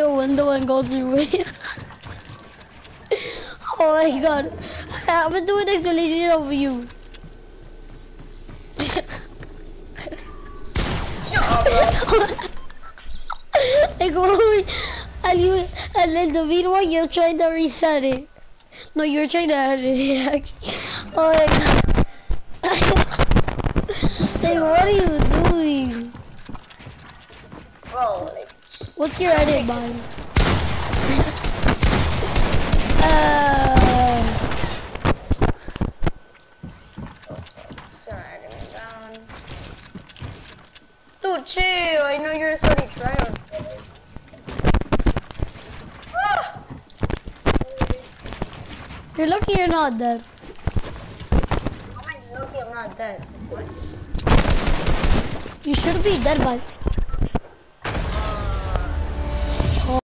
a window and go through it. oh my god. I'm gonna do an explanation over you. Like, what and you, and then the meanwhile you're trying to reset it. No, you're trying to edit it, actually. Oh my god. like, what are you doing? Bro, like, What's your edit mind? uh, turn enemy down. Dude, chill. I know you're study trying. Ah! you're lucky you're not dead. I'm lucky I'm not dead. You should be dead by.